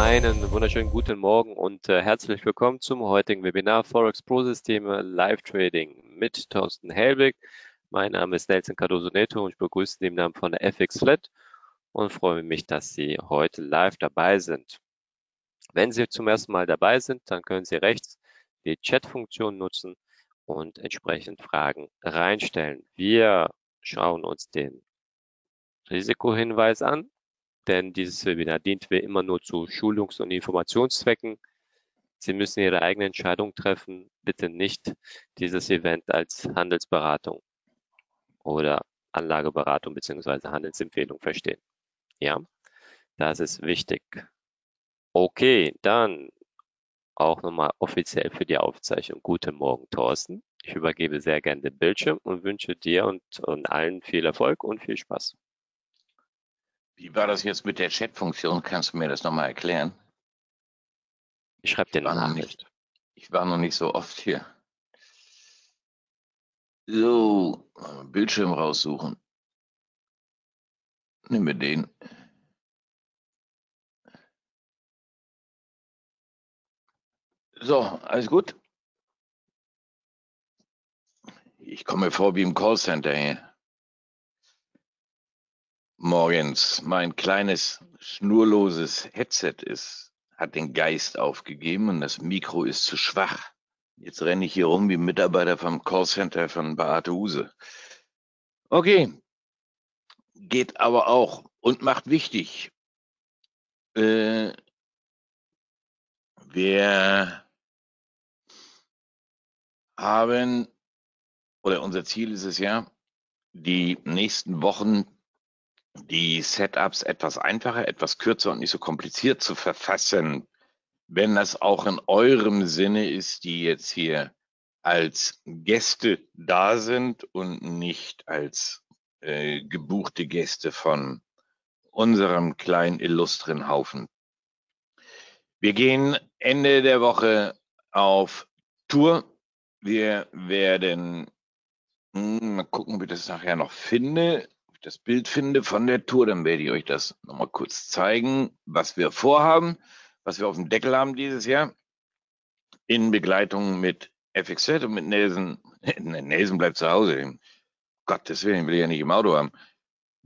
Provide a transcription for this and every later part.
Einen wunderschönen guten Morgen und äh, herzlich willkommen zum heutigen Webinar Forex Pro Systeme Live Trading mit Thorsten Helbig. Mein Name ist Nelson Cardoso Neto und ich begrüße Sie im Namen von der FX Flat und freue mich, dass Sie heute live dabei sind. Wenn Sie zum ersten Mal dabei sind, dann können Sie rechts die Chat-Funktion nutzen und entsprechend Fragen reinstellen. Wir schauen uns den Risikohinweis an denn dieses Webinar dient wie immer nur zu Schulungs- und Informationszwecken. Sie müssen Ihre eigene Entscheidung treffen, bitte nicht dieses Event als Handelsberatung oder Anlageberatung bzw. Handelsempfehlung verstehen. Ja, das ist wichtig. Okay, dann auch nochmal offiziell für die Aufzeichnung. Guten Morgen, Thorsten. Ich übergebe sehr gerne den Bildschirm und wünsche dir und, und allen viel Erfolg und viel Spaß. Wie war das jetzt mit der Chat-Funktion? Kannst du mir das nochmal erklären? Ich schreibe dir Nachricht. Nicht, ich war noch nicht so oft hier. So, Bildschirm raussuchen. Nimm mir den. So, alles gut? Ich komme vor wie im Callcenter hier morgens mein kleines schnurloses Headset ist, hat den Geist aufgegeben und das Mikro ist zu schwach. Jetzt renne ich hier rum wie Mitarbeiter vom Callcenter von Beate Huse. Okay, geht aber auch und macht wichtig. Äh, wir haben, oder unser Ziel ist es ja, die nächsten Wochen die Setups etwas einfacher, etwas kürzer und nicht so kompliziert zu verfassen, wenn das auch in eurem Sinne ist, die jetzt hier als Gäste da sind und nicht als äh, gebuchte Gäste von unserem kleinen illustren Haufen. Wir gehen Ende der Woche auf Tour. Wir werden hm, mal gucken, ob ich das nachher noch finde das Bild finde von der Tour, dann werde ich euch das nochmal kurz zeigen, was wir vorhaben, was wir auf dem Deckel haben dieses Jahr. In Begleitung mit FXZ und mit Nelson. Nelson bleibt zu Hause. Gottes Willen, will ich ja nicht im Auto haben.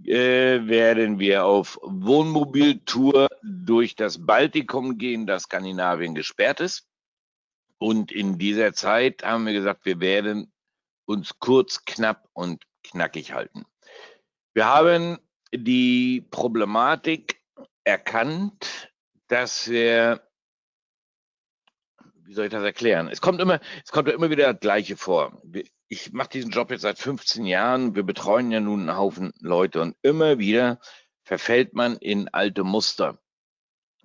Äh, werden wir auf Wohnmobiltour durch das Baltikum gehen, das Skandinavien gesperrt ist. Und in dieser Zeit haben wir gesagt, wir werden uns kurz, knapp und knackig halten. Wir haben die Problematik erkannt, dass wir, wie soll ich das erklären? Es kommt immer, es kommt immer wieder das Gleiche vor. Ich mache diesen Job jetzt seit 15 Jahren. Wir betreuen ja nun einen Haufen Leute und immer wieder verfällt man in alte Muster.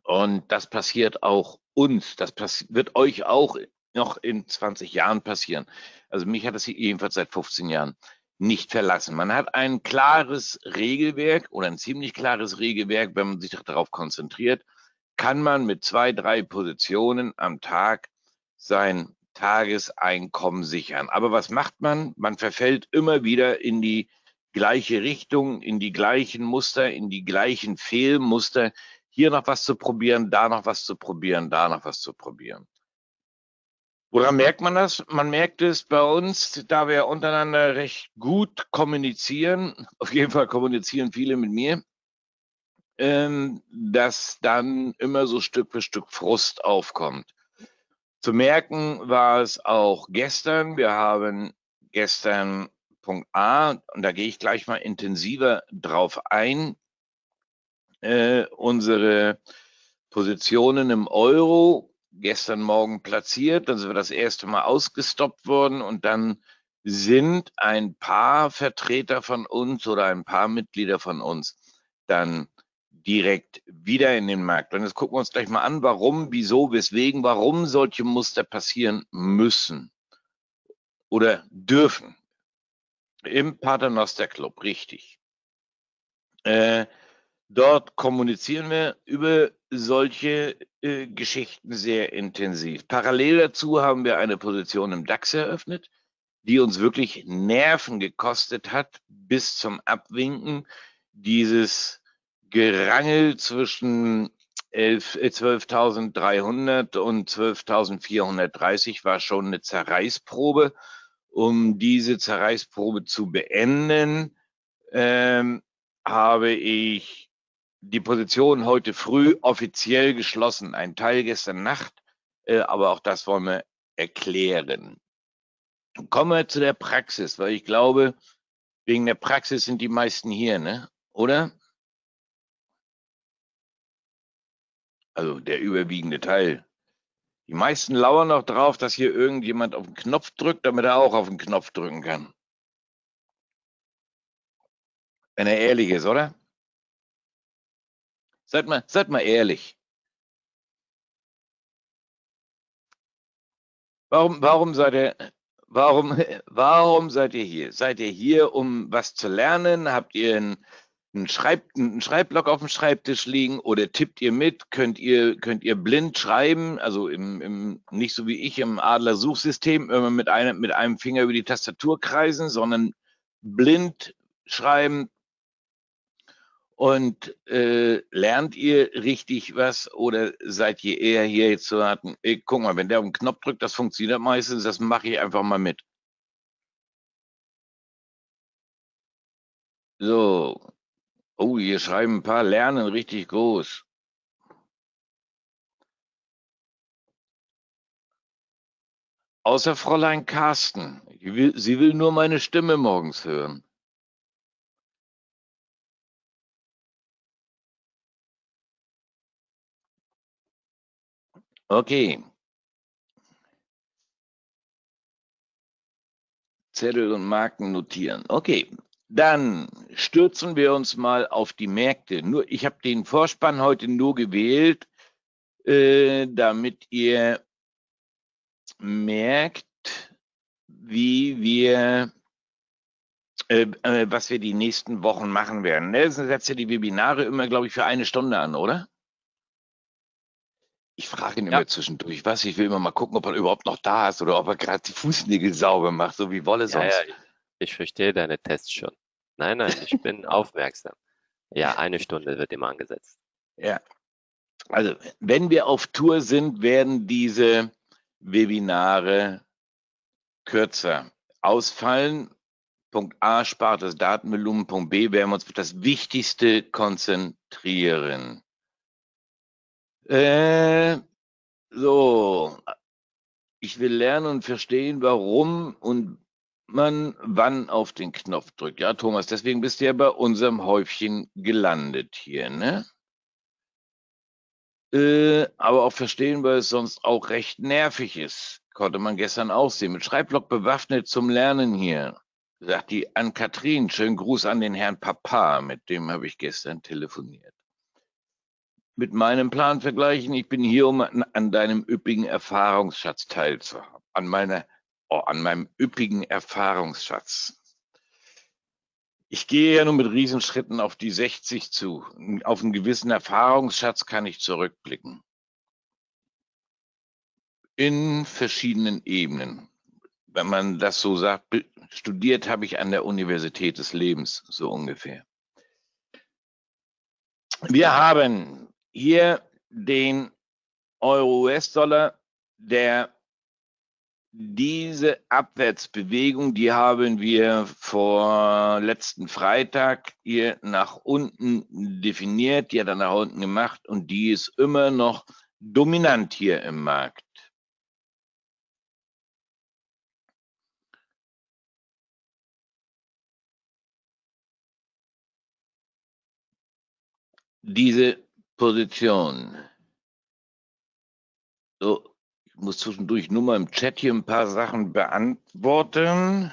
Und das passiert auch uns. Das wird euch auch noch in 20 Jahren passieren. Also mich hat das jedenfalls seit 15 Jahren nicht verlassen. Man hat ein klares Regelwerk oder ein ziemlich klares Regelwerk, wenn man sich darauf konzentriert, kann man mit zwei, drei Positionen am Tag sein Tageseinkommen sichern. Aber was macht man? Man verfällt immer wieder in die gleiche Richtung, in die gleichen Muster, in die gleichen Fehlmuster. Hier noch was zu probieren, da noch was zu probieren, da noch was zu probieren. Woran merkt man das? Man merkt es bei uns, da wir untereinander recht gut kommunizieren, auf jeden Fall kommunizieren viele mit mir, ähm, dass dann immer so Stück für Stück Frust aufkommt. Zu merken war es auch gestern. Wir haben gestern Punkt A, und da gehe ich gleich mal intensiver drauf ein, äh, unsere Positionen im Euro gestern Morgen platziert. Dann sind wir das erste Mal ausgestoppt worden und dann sind ein paar Vertreter von uns oder ein paar Mitglieder von uns dann direkt wieder in den Markt. Und jetzt gucken wir uns gleich mal an, warum, wieso, weswegen, warum solche Muster passieren müssen oder dürfen. Im Paternoster Club, richtig. Äh, dort kommunizieren wir über solche äh, Geschichten sehr intensiv. Parallel dazu haben wir eine Position im DAX eröffnet, die uns wirklich Nerven gekostet hat bis zum Abwinken. Dieses Gerangel zwischen 12.300 und 12.430 war schon eine Zerreißprobe. Um diese Zerreißprobe zu beenden, ähm, habe ich die Position heute früh offiziell geschlossen. Ein Teil gestern Nacht, äh, aber auch das wollen wir erklären. Kommen wir zu der Praxis, weil ich glaube, wegen der Praxis sind die meisten hier, ne? Oder? Also der überwiegende Teil. Die meisten lauern noch drauf, dass hier irgendjemand auf den Knopf drückt, damit er auch auf den Knopf drücken kann. Wenn er ehrlich ist, oder? Seid mal, seid mal ehrlich. Warum, warum seid ihr, warum, warum seid ihr hier? Seid ihr hier, um was zu lernen? Habt ihr einen einen, Schreib, einen Schreibblock auf dem Schreibtisch liegen oder tippt ihr mit? Könnt ihr, könnt ihr blind schreiben? Also im, im, nicht so wie ich im Adler-Suchsystem, immer mit einem, mit einem Finger über die Tastatur kreisen, sondern blind schreiben. Und äh, lernt ihr richtig was oder seid ihr eher hier jetzt zu warten? Ey, guck mal, wenn der auf den Knopf drückt, das funktioniert meistens, das mache ich einfach mal mit. So, Oh, hier schreiben ein paar Lernen richtig groß. Außer Fräulein Carsten. Will, sie will nur meine Stimme morgens hören. Okay. Zettel und Marken notieren. Okay. Dann stürzen wir uns mal auf die Märkte. Nur, ich habe den Vorspann heute nur gewählt, äh, damit ihr merkt, wie wir, äh, äh, was wir die nächsten Wochen machen werden. Nelson setzt ja die Webinare immer, glaube ich, für eine Stunde an, oder? Ich frage ihn immer ja. zwischendurch, was? Ich will immer mal gucken, ob er überhaupt noch da ist oder ob er gerade die Fußnägel sauber macht, so wie Wolle sonst. Ja, ja. Ich verstehe deine Tests schon. Nein, nein, ich bin aufmerksam. Ja, eine Stunde wird immer angesetzt. Ja. Also, wenn wir auf Tour sind, werden diese Webinare kürzer ausfallen. Punkt A spart das Datenvolumen. Punkt B werden wir uns auf das Wichtigste konzentrieren. Äh, so, ich will lernen und verstehen, warum und man wann auf den Knopf drückt. Ja, Thomas, deswegen bist du ja bei unserem Häufchen gelandet hier, ne? Äh, aber auch verstehen, weil es sonst auch recht nervig ist. Konnte man gestern auch sehen. Mit Schreibblock bewaffnet zum Lernen hier. Sagt die an Kathrin, schönen Gruß an den Herrn Papa, mit dem habe ich gestern telefoniert. Mit meinem Plan vergleichen, ich bin hier, um an, an deinem üppigen Erfahrungsschatz teilzuhaben. An meiner oh, an meinem üppigen Erfahrungsschatz. Ich gehe ja nun mit Riesenschritten auf die 60 zu. Auf einen gewissen Erfahrungsschatz kann ich zurückblicken. In verschiedenen Ebenen. Wenn man das so sagt, studiert habe ich an der Universität des Lebens, so ungefähr. Wir haben hier den Euro-US-Dollar, der diese Abwärtsbewegung, die haben wir vor letzten Freitag hier nach unten definiert, die hat er nach unten gemacht und die ist immer noch dominant hier im Markt. Diese Position. So, muss zwischendurch nur mal im Chat hier ein paar Sachen beantworten.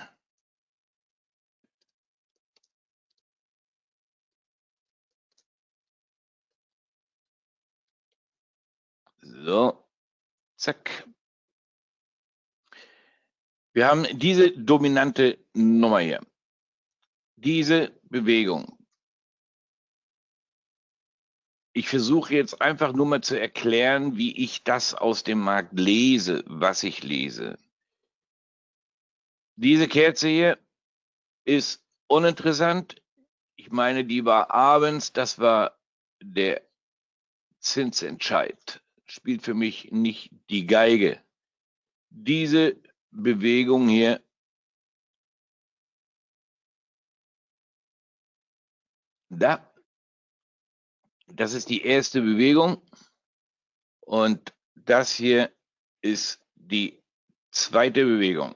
So, zack. Wir haben diese dominante Nummer hier. Diese Bewegung ich versuche jetzt einfach nur mal zu erklären, wie ich das aus dem Markt lese, was ich lese. Diese Kerze hier ist uninteressant. Ich meine, die war abends, das war der Zinsentscheid spielt für mich nicht die Geige. Diese Bewegung hier da, das ist die erste Bewegung und das hier ist die zweite Bewegung.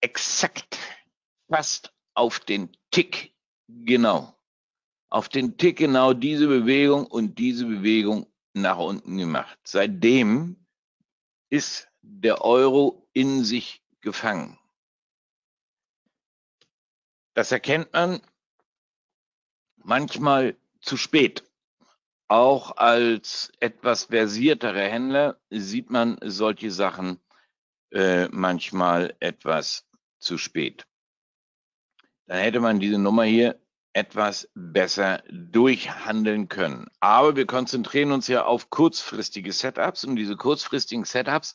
Exakt, fast auf den Tick genau. Auf den Tick genau diese Bewegung und diese Bewegung nach unten gemacht. Seitdem ist der Euro in sich gefangen. Das erkennt man manchmal zu spät. Auch als etwas versierterer Händler sieht man solche Sachen äh, manchmal etwas zu spät. Dann hätte man diese Nummer hier etwas besser durchhandeln können. Aber wir konzentrieren uns ja auf kurzfristige Setups und diese kurzfristigen Setups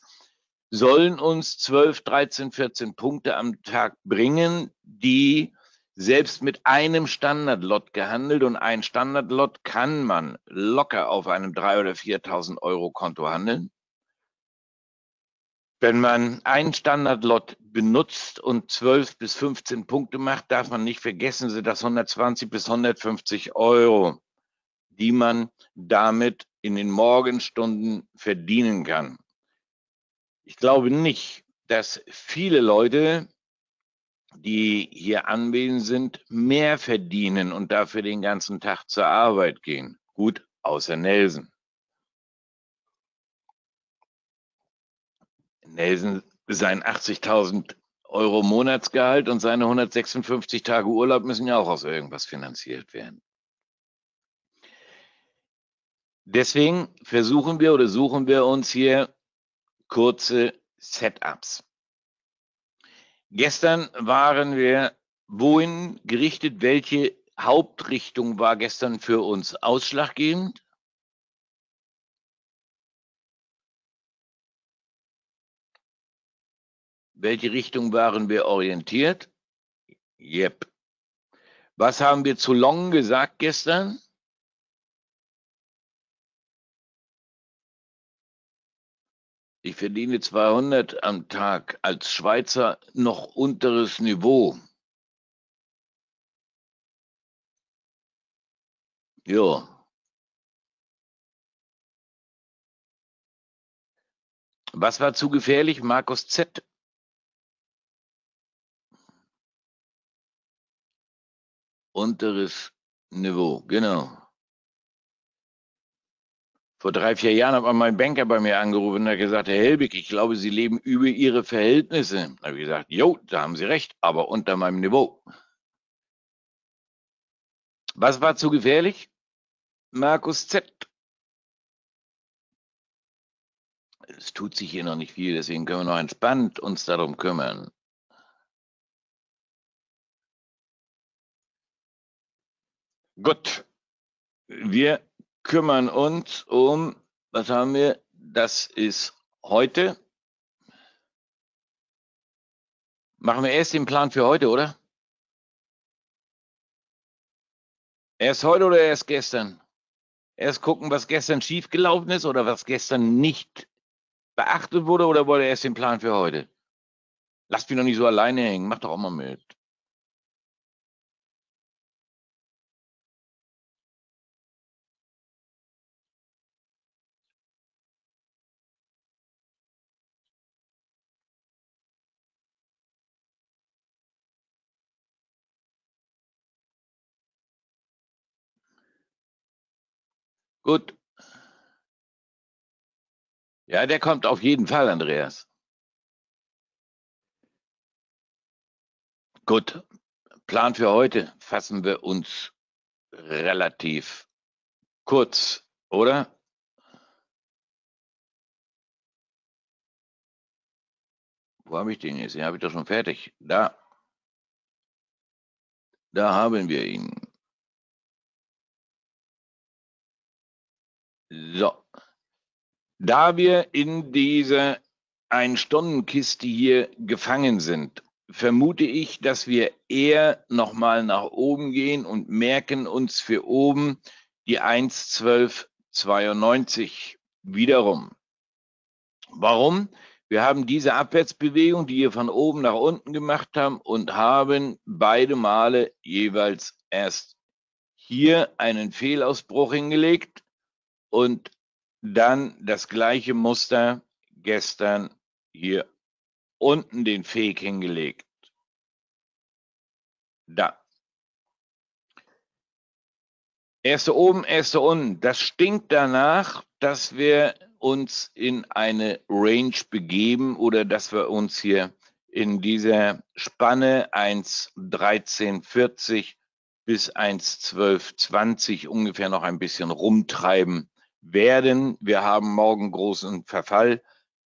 sollen uns 12, 13, 14 Punkte am Tag bringen, die selbst mit einem Standardlot gehandelt und ein Standardlot kann man locker auf einem 3.000 oder 4.000 Euro Konto handeln. Wenn man einen Standardlot benutzt und 12 bis 15 Punkte macht, darf man nicht vergessen, sind das 120 bis 150 Euro, die man damit in den Morgenstunden verdienen kann. Ich glaube nicht, dass viele Leute, die hier anwesend sind, mehr verdienen und dafür den ganzen Tag zur Arbeit gehen. Gut, außer Nelson. Nelson sein 80.000 Euro Monatsgehalt und seine 156 Tage Urlaub müssen ja auch aus irgendwas finanziert werden. Deswegen versuchen wir oder suchen wir uns hier kurze Setups. Gestern waren wir wohin gerichtet? Welche Hauptrichtung war gestern für uns ausschlaggebend? Welche Richtung waren wir orientiert? Yep. Was haben wir zu Long gesagt gestern? Ich verdiene 200 am Tag als Schweizer noch unteres Niveau. Ja. Was war zu gefährlich? Markus Z. Unteres Niveau, genau. Vor drei, vier Jahren hat mein Banker bei mir angerufen und hat gesagt, Herr Helbig, ich glaube, Sie leben über Ihre Verhältnisse. Da habe ich gesagt, jo, da haben Sie recht, aber unter meinem Niveau. Was war zu gefährlich? Markus Z. Es tut sich hier noch nicht viel, deswegen können wir noch entspannt uns darum kümmern. Gut. Wir kümmern uns um, was haben wir? Das ist heute. Machen wir erst den Plan für heute, oder? Erst heute oder erst gestern? Erst gucken, was gestern schiefgelaufen ist oder was gestern nicht beachtet wurde oder wollt ihr erst den Plan für heute? Lasst mich doch nicht so alleine hängen, macht doch auch mal mit. Gut. Ja, der kommt auf jeden Fall, Andreas. Gut. Plan für heute fassen wir uns relativ kurz, oder? Wo habe ich den jetzt? Den habe ich doch schon fertig. Da. Da haben wir ihn. So. Da wir in dieser Ein-Stunden-Kiste hier gefangen sind, vermute ich, dass wir eher nochmal nach oben gehen und merken uns für oben die 1,1292 wiederum. Warum? Wir haben diese Abwärtsbewegung, die wir von oben nach unten gemacht haben und haben beide Male jeweils erst hier einen Fehlausbruch hingelegt und dann das gleiche Muster gestern hier unten den Fake hingelegt. Da. Erste oben, erste unten. Das stinkt danach, dass wir uns in eine Range begeben oder dass wir uns hier in dieser Spanne 1,1340 bis 1,1220 ungefähr noch ein bisschen rumtreiben werden. Wir haben morgen großen Verfall.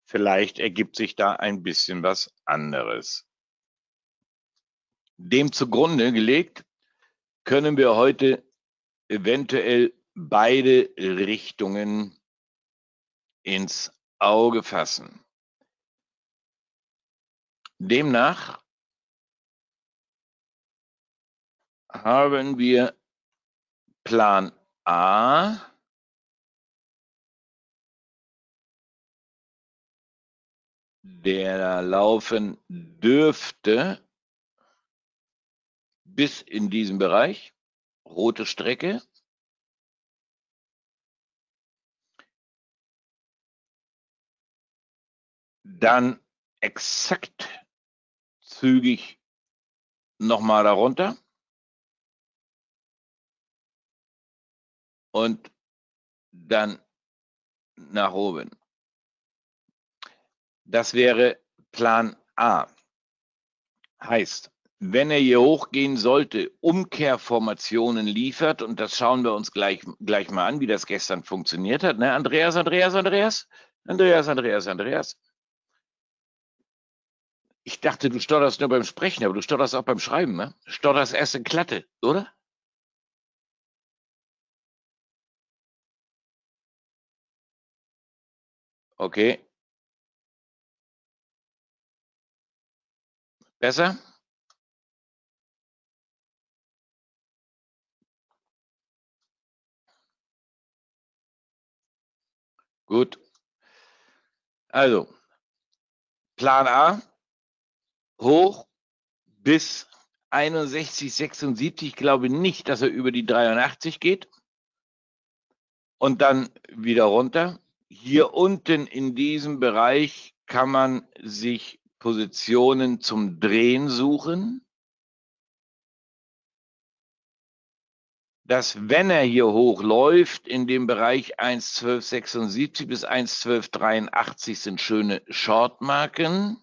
Vielleicht ergibt sich da ein bisschen was anderes. Dem zugrunde gelegt können wir heute eventuell beide Richtungen ins Auge fassen. Demnach haben wir Plan A, der laufen dürfte bis in diesen Bereich, rote Strecke. Dann exakt zügig nochmal darunter. Und dann nach oben. Das wäre Plan A. Heißt, wenn er hier hochgehen sollte, Umkehrformationen liefert, und das schauen wir uns gleich, gleich mal an, wie das gestern funktioniert hat. Ne? Andreas, Andreas, Andreas, Andreas, Andreas, Andreas. Ich dachte, du stotterst nur beim Sprechen, aber du stotterst auch beim Schreiben, ne? Stotterst erst in Klatte, oder? Okay. Besser? Gut. Also, Plan A, hoch bis 61, 76. Ich glaube nicht, dass er über die 83 geht. Und dann wieder runter. Hier unten in diesem Bereich kann man sich Positionen zum Drehen suchen. dass wenn er hier hochläuft, in dem Bereich 1,1276 bis 1,1283 sind schöne Shortmarken.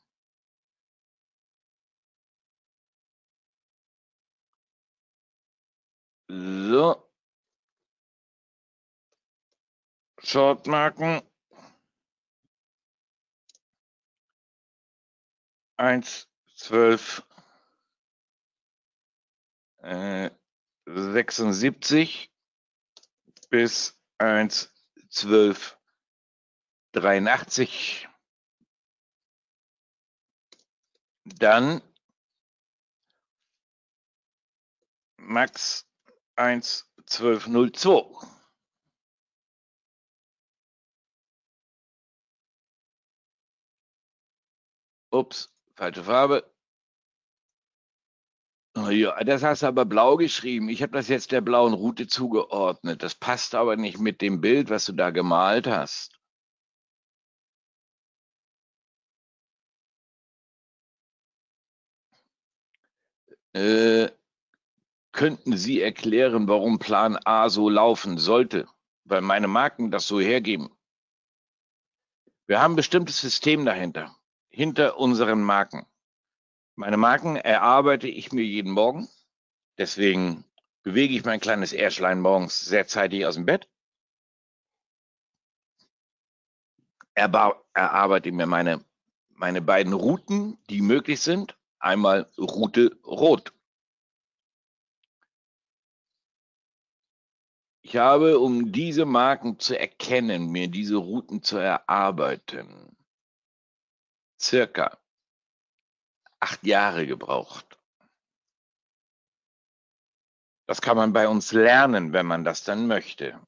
So. Shortmarken. 1,12 äh, 76 bis 1, 12, 83. Dann Max 1, 12, 0, 2. Ups, falsche Farbe. Oh ja, das hast du aber blau geschrieben. Ich habe das jetzt der blauen Route zugeordnet. Das passt aber nicht mit dem Bild, was du da gemalt hast. Äh, könnten Sie erklären, warum Plan A so laufen sollte? Weil meine Marken das so hergeben. Wir haben ein bestimmtes System dahinter, hinter unseren Marken. Meine Marken erarbeite ich mir jeden Morgen. Deswegen bewege ich mein kleines Ärschlein morgens sehr zeitig aus dem Bett. Erarbeite mir meine, meine beiden Routen, die möglich sind. Einmal Route Rot. Ich habe, um diese Marken zu erkennen, mir diese Routen zu erarbeiten, circa acht Jahre gebraucht. Das kann man bei uns lernen, wenn man das dann möchte.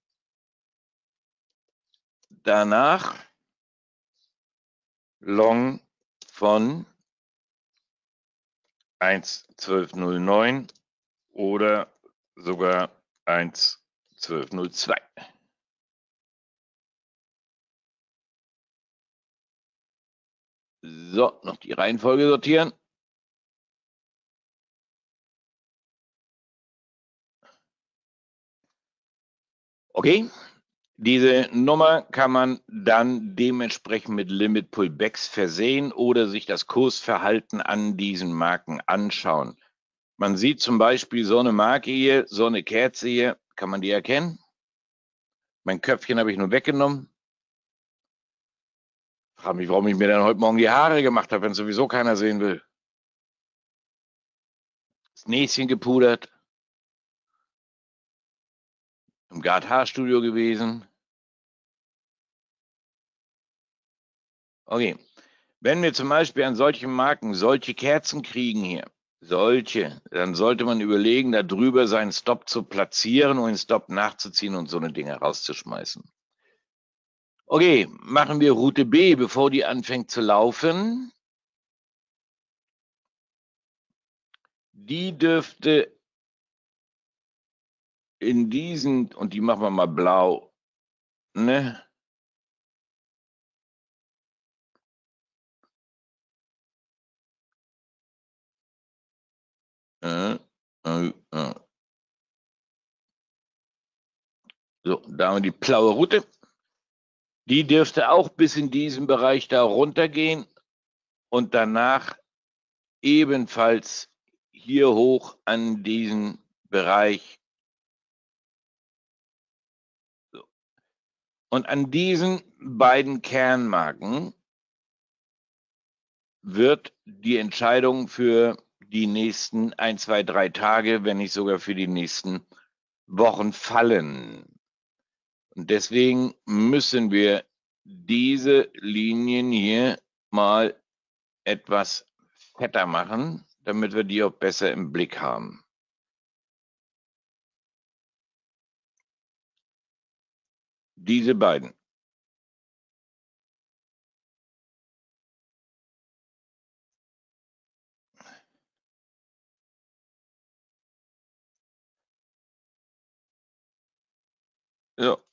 Danach Long von 1.12.09 oder sogar 1.12.02. So, noch die Reihenfolge sortieren. Okay, diese Nummer kann man dann dementsprechend mit Limit Pullbacks versehen oder sich das Kursverhalten an diesen Marken anschauen. Man sieht zum Beispiel so eine Marke hier, so eine Kerze hier. Kann man die erkennen? Mein Köpfchen habe ich nur weggenommen. Frage mich, warum ich mir dann heute Morgen die Haare gemacht habe, wenn sowieso keiner sehen will. Das Näschen gepudert. Im Gard Haarstudio gewesen. Okay. Wenn wir zum Beispiel an solchen Marken solche Kerzen kriegen hier, solche, dann sollte man überlegen, da drüber seinen Stop zu platzieren und den Stop nachzuziehen und so eine Dinge rauszuschmeißen. Okay, machen wir Route B, bevor die anfängt zu laufen. Die dürfte in diesen, und die machen wir mal blau, ne? Äh, äh, äh. So, da haben wir die blaue Route. Die dürfte auch bis in diesen Bereich da runtergehen und danach ebenfalls hier hoch an diesen Bereich. So. Und an diesen beiden Kernmarken wird die Entscheidung für die nächsten ein, zwei, drei Tage, wenn nicht sogar für die nächsten Wochen fallen. Und deswegen müssen wir diese Linien hier mal etwas fetter machen, damit wir die auch besser im Blick haben. Diese beiden. So.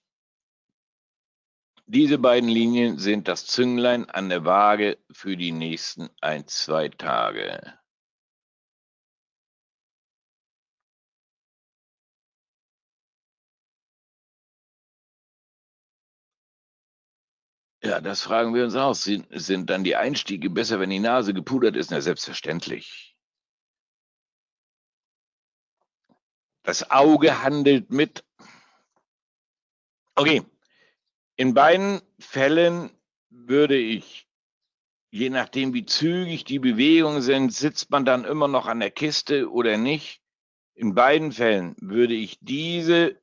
Diese beiden Linien sind das Zünglein an der Waage für die nächsten ein, zwei Tage. Ja, das fragen wir uns auch. Sind, sind dann die Einstiege besser, wenn die Nase gepudert ist? Na, selbstverständlich. Das Auge handelt mit. Okay, in beiden Fällen würde ich, je nachdem wie zügig die Bewegungen sind, sitzt man dann immer noch an der Kiste oder nicht. In beiden Fällen würde ich diese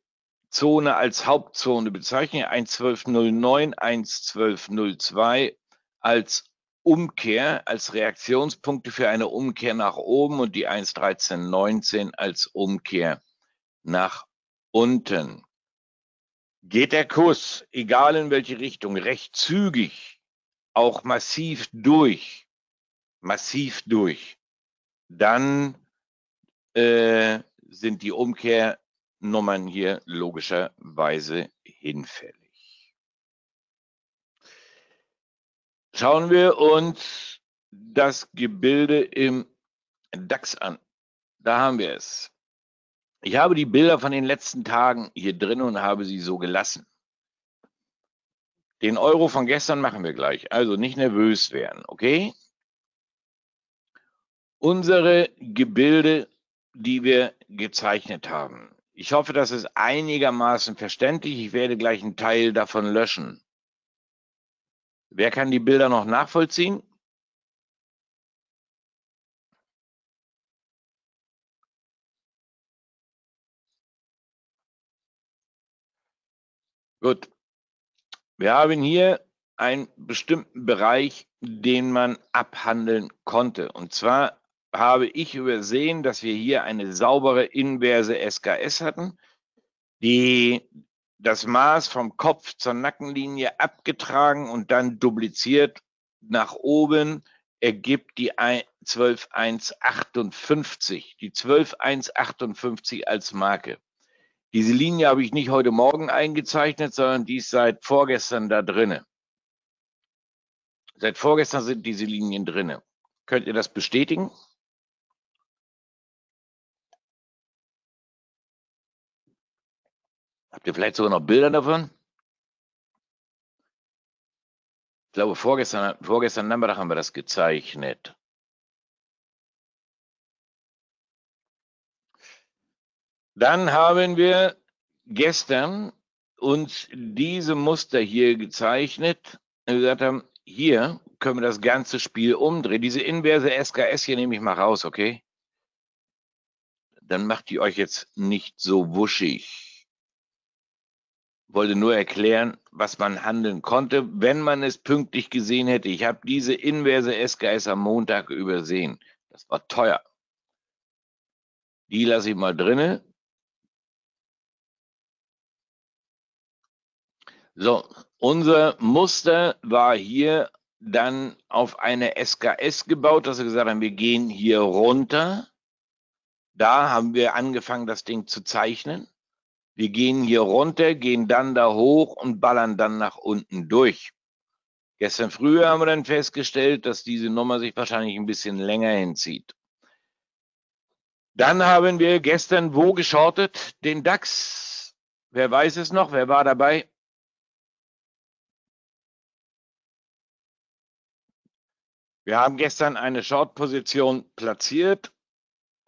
Zone als Hauptzone bezeichnen, 1.12.09, 1.12.02 als Umkehr, als Reaktionspunkte für eine Umkehr nach oben und die 1.13.19 als Umkehr nach unten. Geht der Kurs, egal in welche Richtung, recht zügig, auch massiv durch, massiv durch, dann äh, sind die Umkehrnummern hier logischerweise hinfällig. Schauen wir uns das Gebilde im DAX an. Da haben wir es. Ich habe die Bilder von den letzten Tagen hier drin und habe sie so gelassen. Den Euro von gestern machen wir gleich, also nicht nervös werden, okay? Unsere Gebilde, die wir gezeichnet haben. Ich hoffe, das ist einigermaßen verständlich. Ich werde gleich einen Teil davon löschen. Wer kann die Bilder noch nachvollziehen? Gut. Wir haben hier einen bestimmten Bereich, den man abhandeln konnte. Und zwar habe ich übersehen, dass wir hier eine saubere inverse SKS hatten, die das Maß vom Kopf zur Nackenlinie abgetragen und dann dupliziert nach oben ergibt die 12158, die 12158 als Marke. Diese Linie habe ich nicht heute Morgen eingezeichnet, sondern die ist seit vorgestern da drinne. Seit vorgestern sind diese Linien drinne. Könnt ihr das bestätigen? Habt ihr vielleicht sogar noch Bilder davon? Ich glaube, vorgestern, vorgestern Nachmittag haben wir das gezeichnet. Dann haben wir gestern uns diese Muster hier gezeichnet und gesagt haben, hier können wir das ganze Spiel umdrehen. Diese inverse SKS hier nehme ich mal raus, okay? Dann macht die euch jetzt nicht so wuschig wollte nur erklären, was man handeln konnte, wenn man es pünktlich gesehen hätte. Ich habe diese inverse SKS am Montag übersehen. Das war teuer. Die lasse ich mal drinne. So, unser Muster war hier dann auf eine SKS gebaut, dass wir gesagt haben, wir gehen hier runter. Da haben wir angefangen, das Ding zu zeichnen. Wir gehen hier runter, gehen dann da hoch und ballern dann nach unten durch. Gestern früh haben wir dann festgestellt, dass diese Nummer sich wahrscheinlich ein bisschen länger hinzieht. Dann haben wir gestern wo geschortet? Den DAX. Wer weiß es noch? Wer war dabei? Wir haben gestern eine Short-Position platziert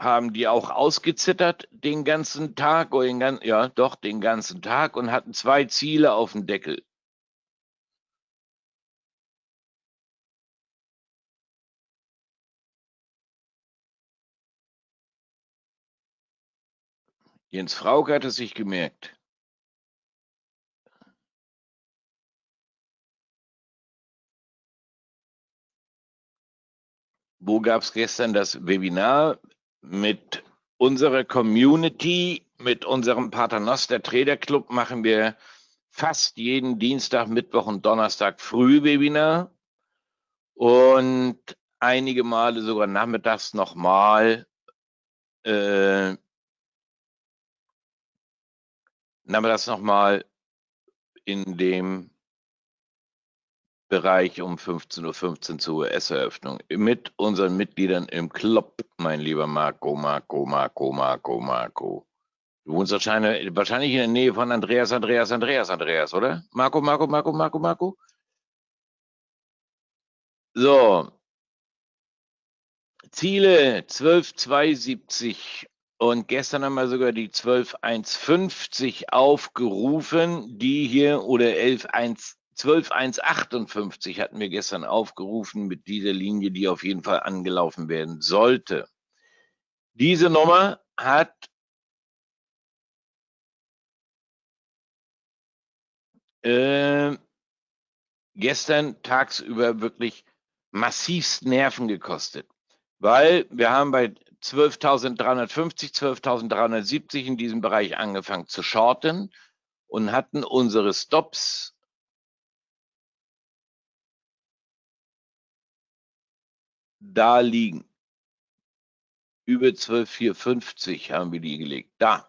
haben die auch ausgezittert den ganzen Tag den ja doch den ganzen Tag und hatten zwei Ziele auf dem Deckel. Jens Frauke hat es sich gemerkt. Wo gab es gestern das Webinar? Mit unserer Community, mit unserem Paternoster Trader Club machen wir fast jeden Dienstag, Mittwoch und Donnerstag Frühwebinar und einige Male sogar nachmittags nochmal äh, nachmittags nochmal in dem Bereich um 15.15 Uhr 15 zur US-Eröffnung mit unseren Mitgliedern im Club, mein lieber Marco, Marco, Marco, Marco, Marco. Du wohnst wahrscheinlich, wahrscheinlich in der Nähe von Andreas, Andreas, Andreas, Andreas, oder? Marco, Marco, Marco, Marco, Marco. So. Ziele 12,270 und gestern haben wir sogar die 12,150 aufgerufen, die hier oder 11,1 12.158 hatten wir gestern aufgerufen mit dieser Linie, die auf jeden Fall angelaufen werden sollte. Diese Nummer hat äh, gestern tagsüber wirklich massivst Nerven gekostet, weil wir haben bei 12.350, 12.370 in diesem Bereich angefangen zu shorten und hatten unsere Stops da liegen. Über 12,450 haben wir die gelegt. Da.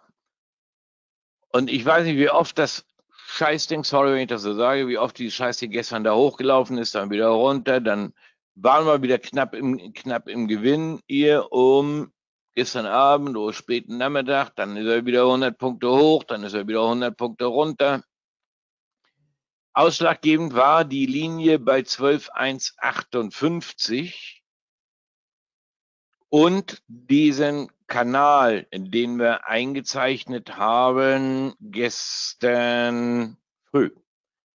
Und ich weiß nicht, wie oft das Scheißding, sorry, wenn ich das so sage, wie oft die Scheißding gestern da hochgelaufen ist, dann wieder runter, dann waren wir wieder knapp im, knapp im Gewinn hier um gestern Abend oder späten Nachmittag, dann ist er wieder 100 Punkte hoch, dann ist er wieder 100 Punkte runter. Ausschlaggebend war die Linie bei 12,158 und diesen Kanal, den wir eingezeichnet haben gestern früh.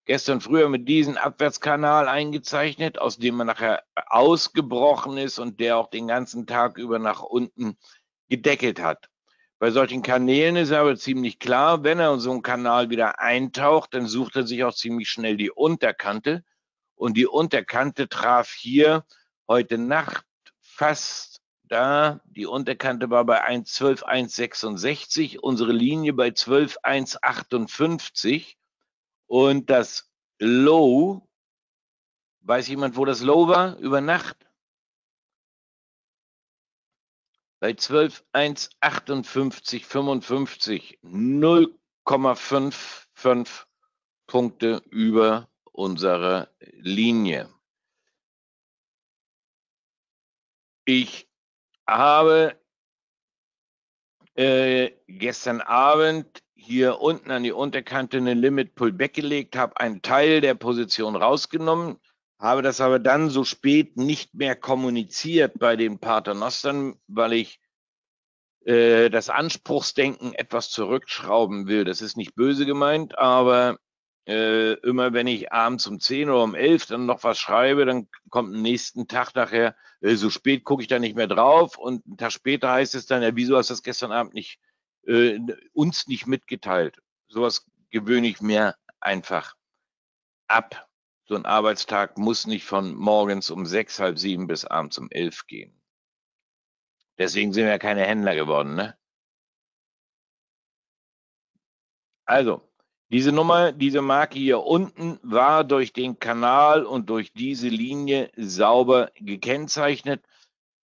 Gestern früher mit diesem Abwärtskanal eingezeichnet, aus dem man nachher ausgebrochen ist und der auch den ganzen Tag über nach unten gedeckelt hat. Bei solchen Kanälen ist aber ziemlich klar, wenn er in so einen Kanal wieder eintaucht, dann sucht er sich auch ziemlich schnell die Unterkante Und die Unterkante traf hier heute Nacht fast da. Die Unterkante war bei 1,12,166, unsere Linie bei 12,158 und das Low, weiß jemand, wo das Low war über Nacht? Bei 12,158,55, 0,55 Punkte über unserer Linie. Ich habe äh, gestern Abend hier unten an die Unterkante eine Limit Pullback gelegt, habe einen Teil der Position rausgenommen, habe das aber dann so spät nicht mehr kommuniziert bei den Paternostern, weil ich äh, das Anspruchsdenken etwas zurückschrauben will. Das ist nicht böse gemeint, aber äh, immer wenn ich abends um 10 oder um 11 dann noch was schreibe, dann kommt am nächsten Tag nachher, äh, so spät gucke ich da nicht mehr drauf und einen Tag später heißt es dann, ja, wieso hast du das gestern Abend nicht, äh, uns nicht mitgeteilt? Sowas gewöhne ich mir einfach ab. So ein Arbeitstag muss nicht von morgens um sechs, halb sieben bis abends um elf gehen. Deswegen sind wir ja keine Händler geworden, ne? Also, diese Nummer, diese Marke hier unten war durch den Kanal und durch diese Linie sauber gekennzeichnet.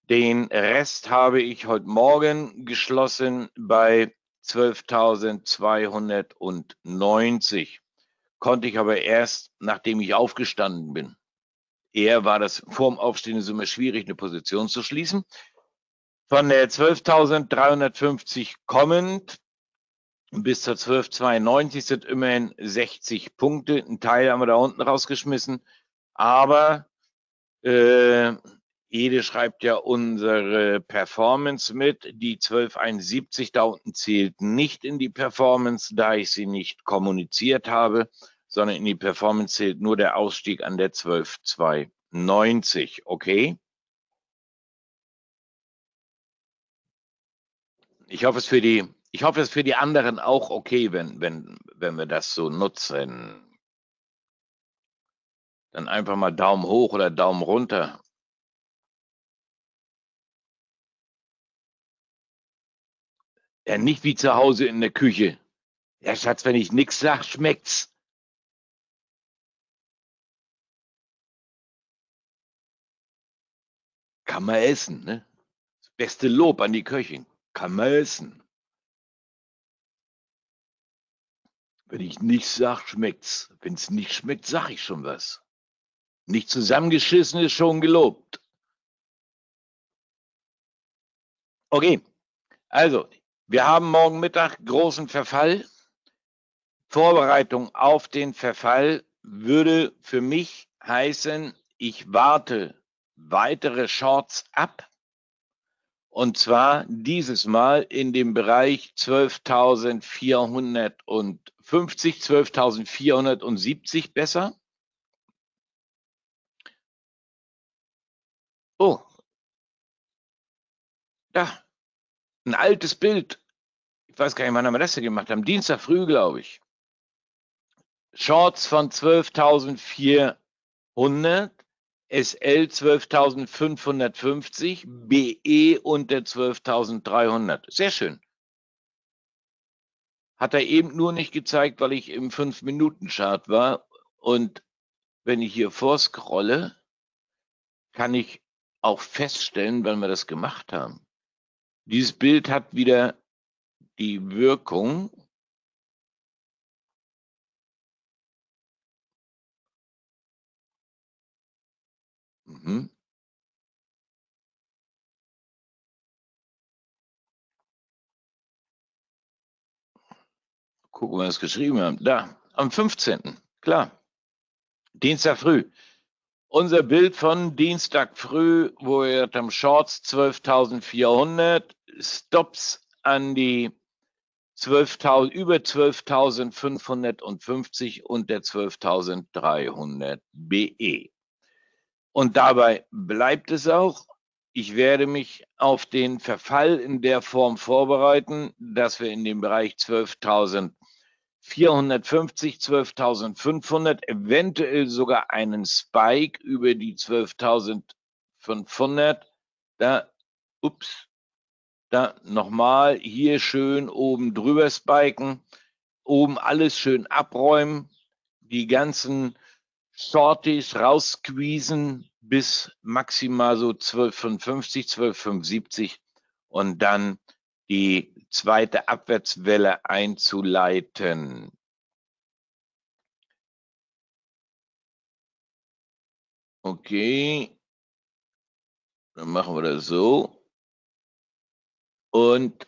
Den Rest habe ich heute Morgen geschlossen bei 12.290. Konnte ich aber erst, nachdem ich aufgestanden bin. Eher war das vorm Aufstehen so immer schwierig, eine Position zu schließen. Von der 12.350 kommend bis zur 1292 sind immerhin 60 Punkte. Ein Teil haben wir da unten rausgeschmissen. Aber äh, Ede schreibt ja unsere Performance mit. Die 1271 da unten zählt nicht in die Performance, da ich sie nicht kommuniziert habe, sondern in die Performance zählt nur der Ausstieg an der 12290. Okay? Ich hoffe es für die ich hoffe, es ist für die anderen auch okay, wenn, wenn, wenn wir das so nutzen. Dann einfach mal Daumen hoch oder Daumen runter. Ja, nicht wie zu Hause in der Küche. Ja, Schatz, wenn ich nichts sag, schmeckt's. Kann man essen, ne? Das beste Lob an die Köchin. Kann man essen. Wenn ich nichts sag, schmeckt's. Wenn's nicht schmeckt, sag ich schon was. Nicht zusammengeschissen ist schon gelobt. Okay, also, wir haben morgen Mittag großen Verfall. Vorbereitung auf den Verfall würde für mich heißen, ich warte weitere Shorts ab. Und zwar dieses Mal in dem Bereich 12.400 und 50, 12.470 besser. Oh, da, ein altes Bild. Ich weiß gar nicht, wann haben wir das hier gemacht haben. Dienstag früh, glaube ich. Shorts von 12.400, SL 12.550, BE unter 12.300. Sehr schön. Hat er eben nur nicht gezeigt, weil ich im 5-Minuten-Chart war. Und wenn ich hier vorscrolle, kann ich auch feststellen, wann wir das gemacht haben. Dieses Bild hat wieder die Wirkung, mhm. Gucken, wir das geschrieben haben. Da, am 15. Klar. Dienstag früh. Unser Bild von Dienstag früh, wo wir am Shorts 12.400, Stops an die 12.000, über 12.550 und der 12.300 BE. Und dabei bleibt es auch. Ich werde mich auf den Verfall in der Form vorbereiten, dass wir in dem Bereich 12.000 450, 12.500, eventuell sogar einen Spike über die 12.500. Da, ups, da nochmal hier schön oben drüber spiken, oben alles schön abräumen, die ganzen Shorties raussqueezen bis maximal so 12,55, 12,75 und dann die zweite Abwärtswelle einzuleiten. Okay, dann machen wir das so. Und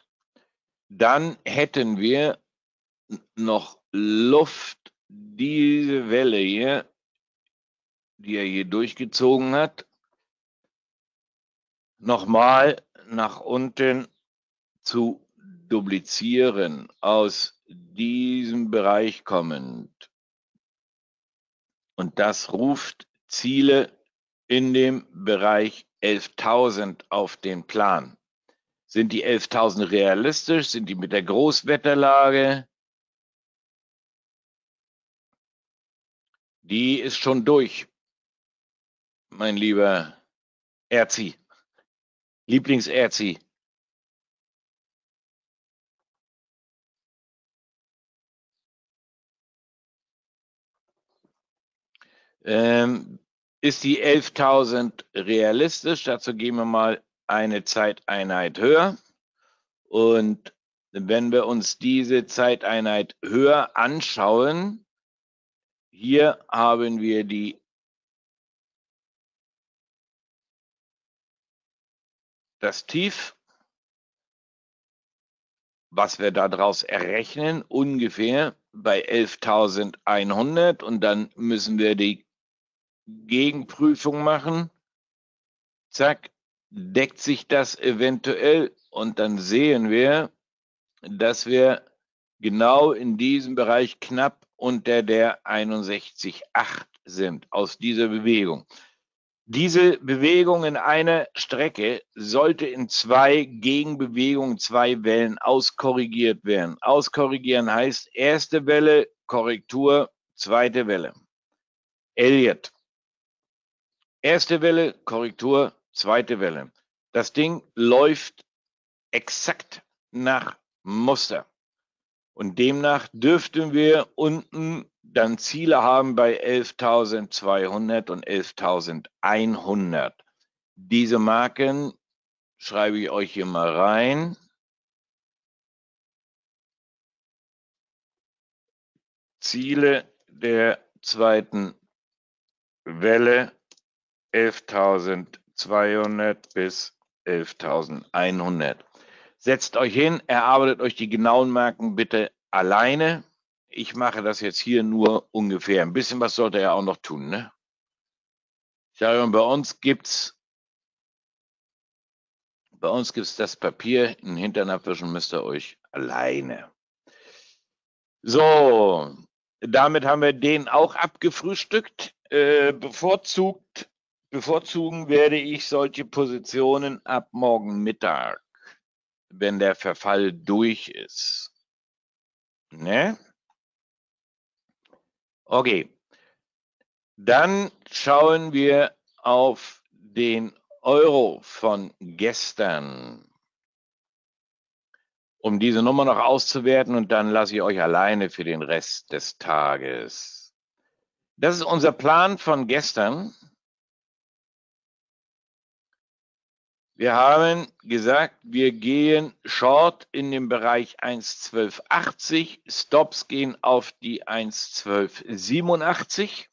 dann hätten wir noch Luft, diese Welle hier, die er hier durchgezogen hat, nochmal nach unten zu duplizieren, aus diesem Bereich kommend. Und das ruft Ziele in dem Bereich 11.000 auf den Plan. Sind die 11.000 realistisch? Sind die mit der Großwetterlage? Die ist schon durch, mein lieber Erzi, Lieblingserzi. Ähm, ist die 11.000 realistisch? Dazu gehen wir mal eine Zeiteinheit höher. Und wenn wir uns diese Zeiteinheit höher anschauen, hier haben wir die das Tief, was wir daraus errechnen, ungefähr bei 11.100 und dann müssen wir die Gegenprüfung machen. Zack, deckt sich das eventuell und dann sehen wir, dass wir genau in diesem Bereich knapp unter der 61,8 sind aus dieser Bewegung. Diese Bewegung in einer Strecke sollte in zwei Gegenbewegungen, zwei Wellen auskorrigiert werden. Auskorrigieren heißt erste Welle, Korrektur, zweite Welle. Elliot. Erste Welle, Korrektur, zweite Welle. Das Ding läuft exakt nach Muster. Und demnach dürften wir unten dann Ziele haben bei 11.200 und 11.100. Diese Marken schreibe ich euch hier mal rein. Ziele der zweiten Welle 11.200 bis 11.100. Setzt euch hin, erarbeitet euch die genauen Marken bitte alleine. Ich mache das jetzt hier nur ungefähr. Ein bisschen was sollte er auch noch tun, ne? Ich sage, bei uns gibt's bei uns gibt's das Papier, in den Hintern abwischen müsst ihr euch alleine. So, damit haben wir den auch abgefrühstückt. Äh, bevorzugt Bevorzugen werde ich solche Positionen ab morgen Mittag, wenn der Verfall durch ist. Ne? Okay. Dann schauen wir auf den Euro von gestern, um diese Nummer noch auszuwerten und dann lasse ich euch alleine für den Rest des Tages. Das ist unser Plan von gestern. Wir haben gesagt, wir gehen Short in den Bereich 1,1280, Stops gehen auf die 1,1287.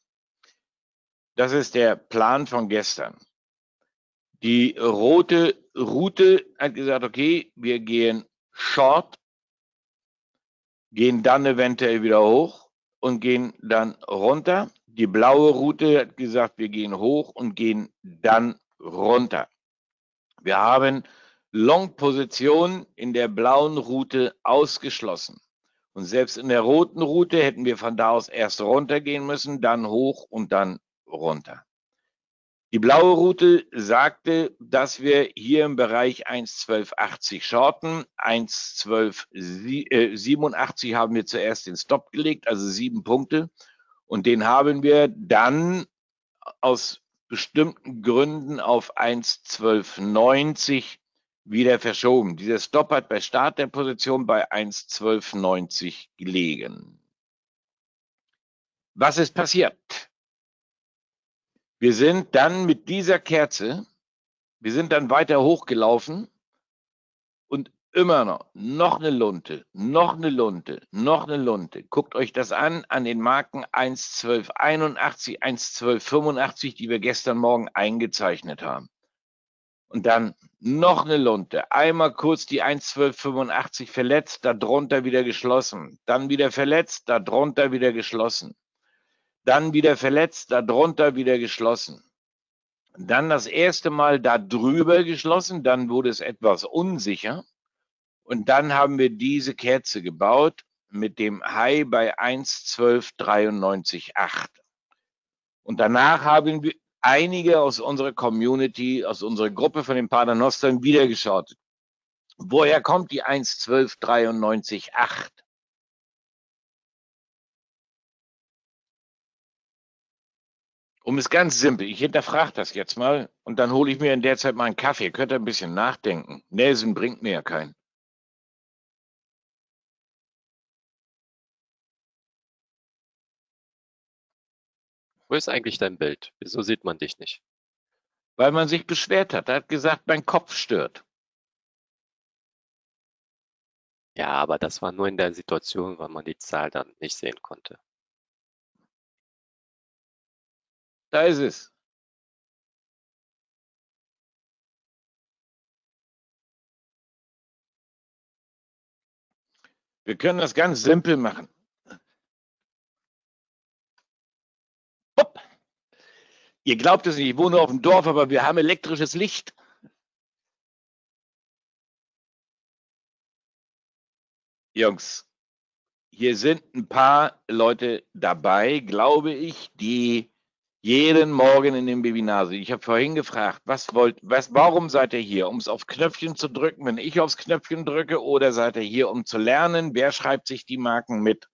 Das ist der Plan von gestern. Die rote Route hat gesagt, okay, wir gehen Short, gehen dann eventuell wieder hoch und gehen dann runter. Die blaue Route hat gesagt, wir gehen hoch und gehen dann runter. Wir haben Long-Positionen in der blauen Route ausgeschlossen. Und selbst in der roten Route hätten wir von da aus erst runtergehen müssen, dann hoch und dann runter. Die blaue Route sagte, dass wir hier im Bereich 1,1280 shorten. 1,1287 äh, haben wir zuerst den Stop gelegt, also sieben Punkte. Und den haben wir dann aus bestimmten Gründen auf 1,1290 wieder verschoben. Dieser Stop hat bei Start der Position bei 1,1290 gelegen. Was ist passiert? Wir sind dann mit dieser Kerze, wir sind dann weiter hochgelaufen und immer noch, noch eine Lunte, noch eine Lunte, noch eine Lunte. Guckt euch das an, an den Marken 1.1281, 1.1285, die wir gestern Morgen eingezeichnet haben. Und dann noch eine Lunte. Einmal kurz die 1.1285 verletzt, darunter wieder geschlossen. Dann wieder verletzt, darunter wieder geschlossen dann wieder verletzt, darunter wieder geschlossen. Dann das erste Mal da drüber geschlossen, dann wurde es etwas unsicher. Und dann haben wir diese Kerze gebaut mit dem High bei 1,1293,8. Und danach haben wir einige aus unserer Community, aus unserer Gruppe von den Paternostern wieder geschaut. Woher kommt die 1,1293,8? Um es ganz simpel, ich hinterfrage das jetzt mal und dann hole ich mir in der Zeit mal einen Kaffee. Könnt ihr ein bisschen nachdenken. Nelson bringt mir ja keinen. Wo ist eigentlich dein Bild? Wieso sieht man dich nicht? Weil man sich beschwert hat. Er hat gesagt, mein Kopf stört. Ja, aber das war nur in der Situation, weil man die Zahl dann nicht sehen konnte. Da ist es. Wir können das ganz simpel machen. Ihr glaubt es nicht, ich wohne auf dem Dorf, aber wir haben elektrisches Licht. Jungs, hier sind ein paar Leute dabei, glaube ich, die jeden Morgen in dem Webinar sind. Ich habe vorhin gefragt, was wollt, was, warum seid ihr hier? Um es auf Knöpfchen zu drücken, wenn ich aufs Knöpfchen drücke, oder seid ihr hier, um zu lernen? Wer schreibt sich die Marken mit?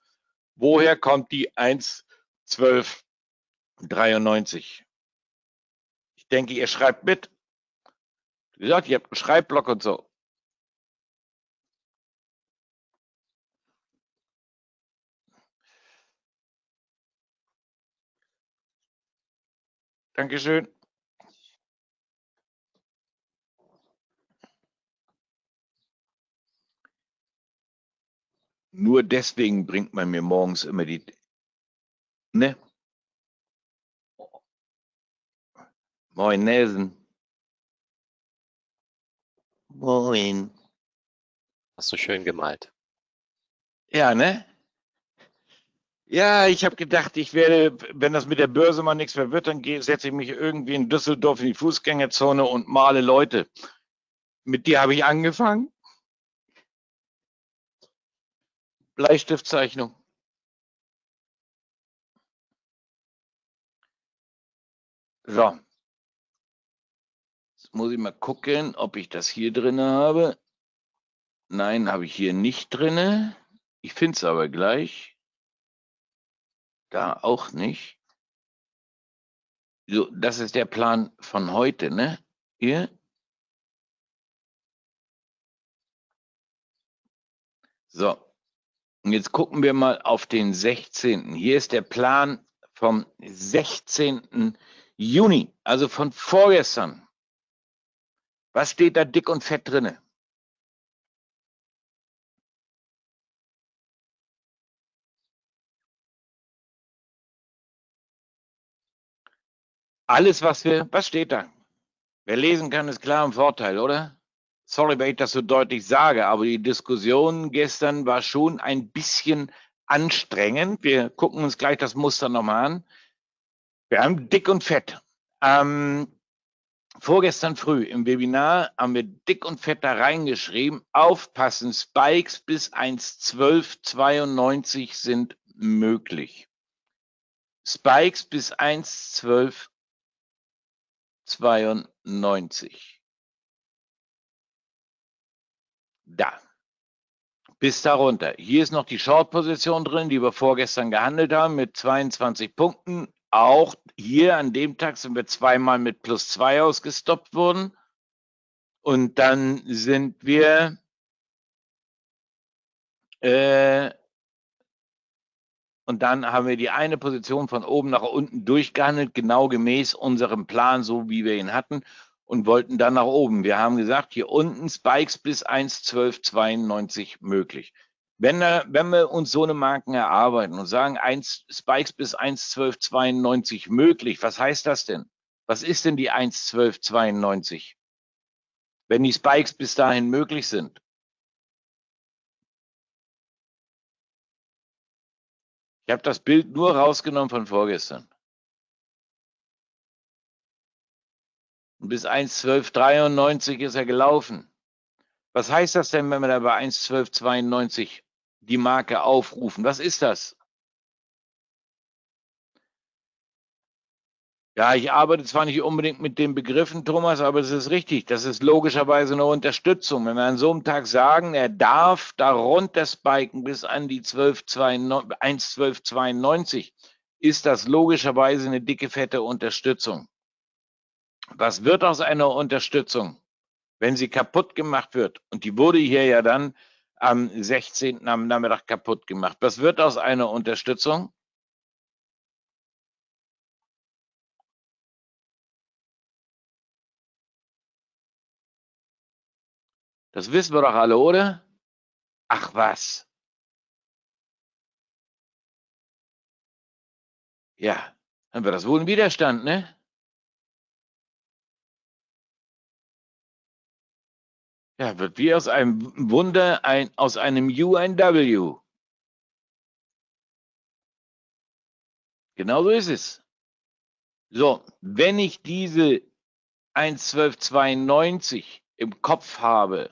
Woher kommt die 1,1293? Denke, ihr schreibt mit. Wie gesagt, ihr habt einen Schreibblock und so. Dankeschön. Nur deswegen bringt man mir morgens immer die, ne? Moin Nelson. Moin. Hast du schön gemalt. Ja, ne? Ja, ich habe gedacht, ich werde, wenn das mit der Börse mal nichts mehr wird, dann setze ich mich irgendwie in Düsseldorf in die Fußgängerzone und male Leute. Mit dir habe ich angefangen. Bleistiftzeichnung. So. Muss ich mal gucken, ob ich das hier drin habe. Nein, habe ich hier nicht drin. Ich finde es aber gleich. Da auch nicht. So, das ist der Plan von heute, ne? Hier. So. Und jetzt gucken wir mal auf den 16. Hier ist der Plan vom 16. Juni, also von vorgestern. Was steht da dick und fett drinne? Alles, was wir, was steht da? Wer lesen kann, ist klar im Vorteil, oder? Sorry, wenn ich das so deutlich sage, aber die Diskussion gestern war schon ein bisschen anstrengend. Wir gucken uns gleich das Muster nochmal an. Wir haben dick und fett. Ähm, vorgestern früh im Webinar haben wir dick und fett da reingeschrieben, aufpassen, Spikes bis 1,1292 sind möglich. Spikes bis 1,12 1292. Da. Bis darunter. Hier ist noch die Short-Position drin, die wir vorgestern gehandelt haben mit 22 Punkten. Auch hier an dem Tag sind wir zweimal mit plus zwei ausgestoppt worden. Und dann sind wir äh, und dann haben wir die eine Position von oben nach unten durchgehandelt, genau gemäß unserem Plan, so wie wir ihn hatten, und wollten dann nach oben. Wir haben gesagt, hier unten Spikes bis 1,1292 möglich. Wenn, wenn wir uns so eine Marken erarbeiten und sagen, 1, Spikes bis 1,1292 möglich, was heißt das denn? Was ist denn die 1,1292? Wenn die Spikes bis dahin möglich sind. Ich habe das Bild nur rausgenommen von vorgestern. bis 1,1293 ist er gelaufen. Was heißt das denn, wenn wir da bei 1,1292 die Marke aufrufen? Was ist das? Ja, ich arbeite zwar nicht unbedingt mit den Begriffen, Thomas, aber es ist richtig. Das ist logischerweise eine Unterstützung. Wenn wir an so einem Tag sagen, er darf darunter spiken bis an die 1,1292, ist das logischerweise eine dicke, fette Unterstützung. Was wird aus einer Unterstützung, wenn sie kaputt gemacht wird? Und die wurde hier ja dann am 16. am Nachmittag kaputt gemacht. Was wird aus einer Unterstützung? Das wissen wir doch alle, oder? Ach was. Ja, haben wir das wohl ein Widerstand, ne? Ja, wird wie aus einem Wunder ein, aus einem U ein W. Genau so ist es. So, wenn ich diese 1,1292 im Kopf habe,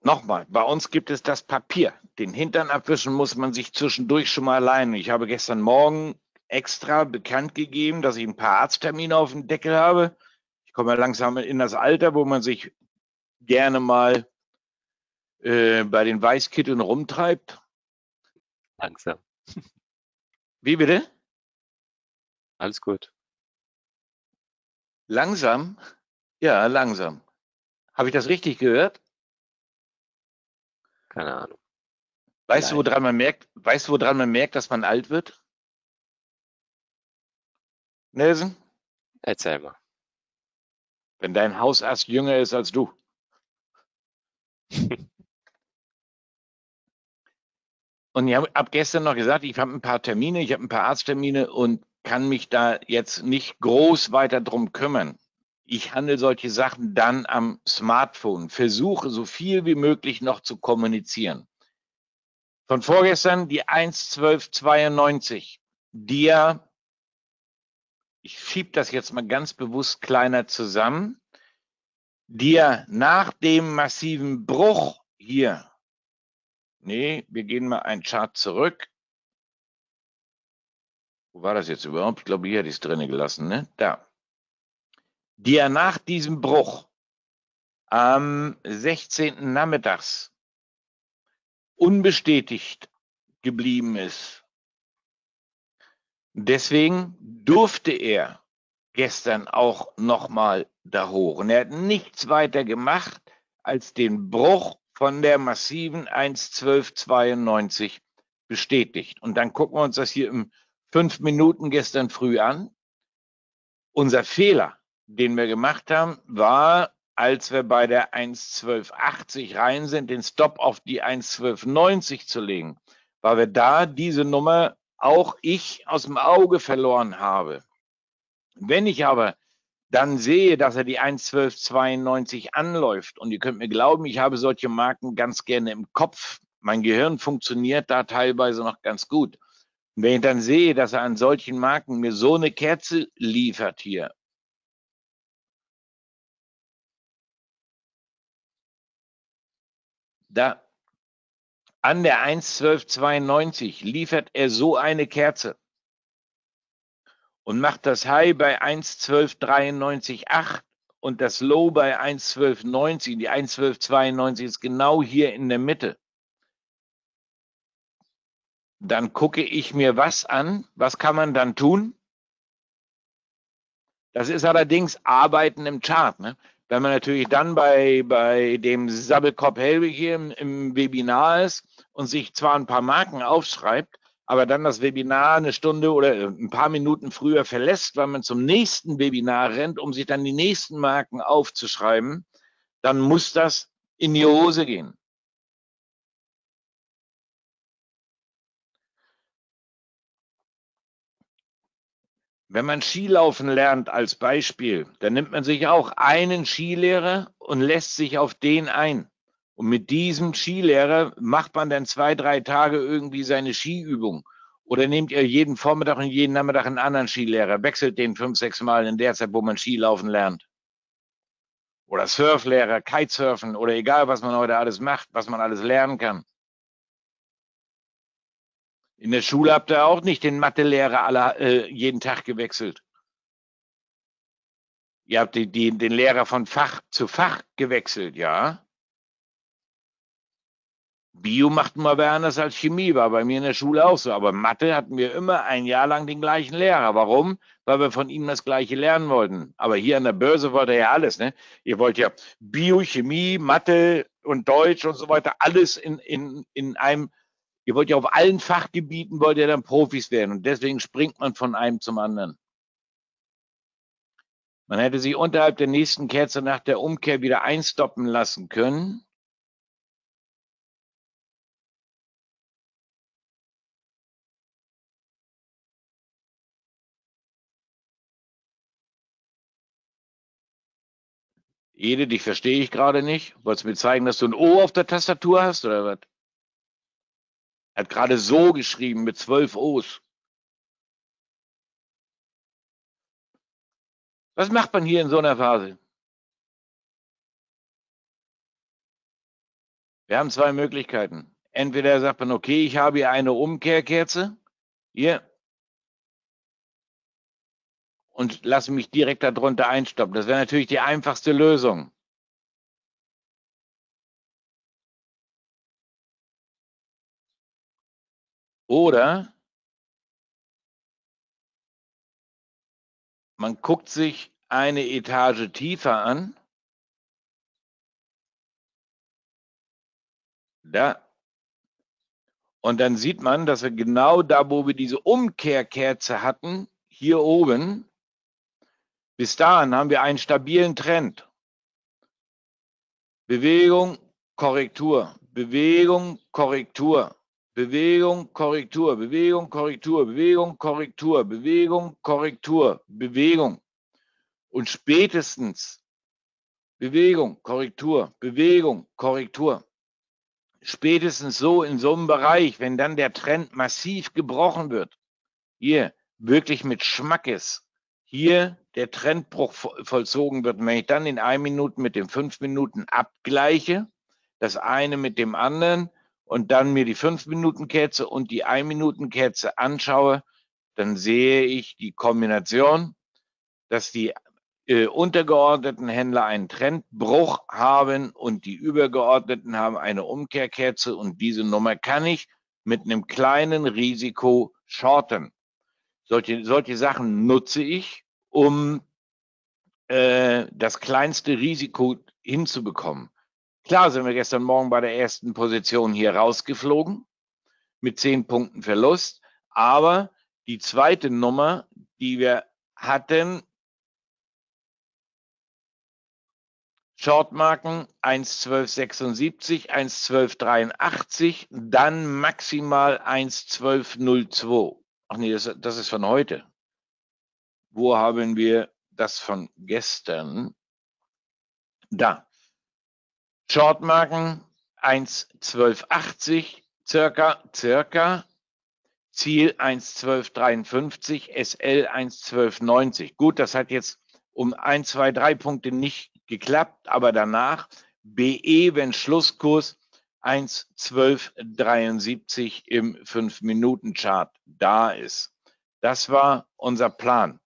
Nochmal, bei uns gibt es das Papier. Den Hintern abwischen muss man sich zwischendurch schon mal allein. Ich habe gestern Morgen extra bekannt gegeben, dass ich ein paar Arzttermine auf dem Deckel habe. Ich komme langsam in das Alter, wo man sich gerne mal äh, bei den Weißkitteln rumtreibt. Langsam. Wie bitte? Alles gut. Langsam? Ja, langsam. Habe ich das richtig gehört? Keine Ahnung. Weißt du, woran man merkt, weißt du, woran man merkt, dass man alt wird? Nelson? Erzähl mal. Wenn dein Hausarzt jünger ist als du. und ich habe ab gestern noch gesagt, ich habe ein paar Termine, ich habe ein paar Arzttermine und kann mich da jetzt nicht groß weiter drum kümmern. Ich handle solche Sachen dann am Smartphone, versuche so viel wie möglich noch zu kommunizieren. Von vorgestern die 1.12.92, die ja, ich schieb das jetzt mal ganz bewusst kleiner zusammen, ja nach dem massiven Bruch hier, nee, wir gehen mal einen Chart zurück. Wo war das jetzt überhaupt? Ich glaube, hier hätte ich es drinnen gelassen, ne? Da die er nach diesem Bruch am 16. Nachmittags unbestätigt geblieben ist. Deswegen durfte er gestern auch nochmal da hoch. Und er hat nichts weiter gemacht, als den Bruch von der massiven 1.1292 bestätigt. Und dann gucken wir uns das hier im fünf Minuten gestern früh an. Unser Fehler den wir gemacht haben, war, als wir bei der 1.1280 rein sind, den Stop auf die 1.1290 zu legen, weil wir da diese Nummer auch ich aus dem Auge verloren habe. Wenn ich aber dann sehe, dass er die 1.1292 anläuft und ihr könnt mir glauben, ich habe solche Marken ganz gerne im Kopf. Mein Gehirn funktioniert da teilweise noch ganz gut. Und wenn ich dann sehe, dass er an solchen Marken mir so eine Kerze liefert hier Da an der 1.1292 liefert er so eine Kerze. und macht das High bei 1,1293,8 und das Low bei 1,1290. Die 1,1292 ist genau hier in der Mitte. Dann gucke ich mir was an. Was kann man dann tun? Das ist allerdings Arbeiten im Chart. Ne? Wenn man natürlich dann bei, bei dem Sabbelkopf Helwig hier im, im Webinar ist und sich zwar ein paar Marken aufschreibt, aber dann das Webinar eine Stunde oder äh, ein paar Minuten früher verlässt, weil man zum nächsten Webinar rennt, um sich dann die nächsten Marken aufzuschreiben, dann muss das in die Hose gehen. Wenn man Skilaufen lernt als Beispiel, dann nimmt man sich auch einen Skilehrer und lässt sich auf den ein. Und mit diesem Skilehrer macht man dann zwei, drei Tage irgendwie seine Skiübung. Oder nehmt ihr jeden Vormittag und jeden Nachmittag einen anderen Skilehrer, wechselt den fünf, sechs Mal in der Zeit, wo man Skilaufen lernt. Oder Surflehrer, Kitesurfen oder egal, was man heute alles macht, was man alles lernen kann. In der Schule habt ihr auch nicht den Mathelehrer aller, äh, jeden Tag gewechselt. Ihr habt die, die, den Lehrer von Fach zu Fach gewechselt, ja. Bio macht mal wer anders als Chemie, war bei mir in der Schule auch so. Aber Mathe hatten wir immer ein Jahr lang den gleichen Lehrer. Warum? Weil wir von ihm das Gleiche lernen wollten. Aber hier an der Börse wollt ihr ja alles, ne? Ihr wollt ja Bio, Chemie, Mathe und Deutsch und so weiter, alles in, in, in einem Ihr wollt ja auf allen Fachgebieten, wollt ihr dann Profis werden. Und deswegen springt man von einem zum anderen. Man hätte sich unterhalb der nächsten Kerze nach der Umkehr wieder einstoppen lassen können. Edith, dich verstehe ich gerade nicht. Wolltest du mir zeigen, dass du ein O auf der Tastatur hast oder was? Er hat gerade so geschrieben mit zwölf O's. Was macht man hier in so einer Phase? Wir haben zwei Möglichkeiten. Entweder sagt man, okay, ich habe hier eine Umkehrkerze, hier, und lasse mich direkt darunter einstoppen. Das wäre natürlich die einfachste Lösung. Oder man guckt sich eine Etage tiefer an. Da. Und dann sieht man, dass wir genau da, wo wir diese Umkehrkerze hatten, hier oben, bis dahin haben wir einen stabilen Trend. Bewegung, Korrektur, Bewegung, Korrektur. Bewegung, Korrektur, Bewegung, Korrektur, Bewegung, Korrektur, Bewegung, Korrektur, Bewegung. Und spätestens Bewegung, Korrektur, Bewegung, Korrektur. Spätestens so in so einem Bereich, wenn dann der Trend massiv gebrochen wird, hier wirklich mit Schmackes, hier der Trendbruch vollzogen wird, wenn ich dann in ein Minuten mit den fünf Minuten abgleiche, das eine mit dem anderen, und dann mir die 5-Minuten-Kerze und die 1-Minuten-Kerze anschaue, dann sehe ich die Kombination, dass die äh, untergeordneten Händler einen Trendbruch haben und die übergeordneten haben eine Umkehrkerze und diese Nummer kann ich mit einem kleinen Risiko shorten. Solche, solche Sachen nutze ich, um äh, das kleinste Risiko hinzubekommen. Klar sind wir gestern Morgen bei der ersten Position hier rausgeflogen mit zehn Punkten Verlust. Aber die zweite Nummer, die wir hatten, Shortmarken 1,1276, 1,1283, dann maximal 1,1202. Ach nee, das, das ist von heute. Wo haben wir das von gestern? Da. Shortmarken 1,1280 circa, circa. Ziel 1,1253, SL 1,1290. Gut, das hat jetzt um ein, zwei, drei Punkte nicht geklappt, aber danach BE, wenn Schlusskurs 1,1273 im 5-Minuten-Chart da ist. Das war unser Plan.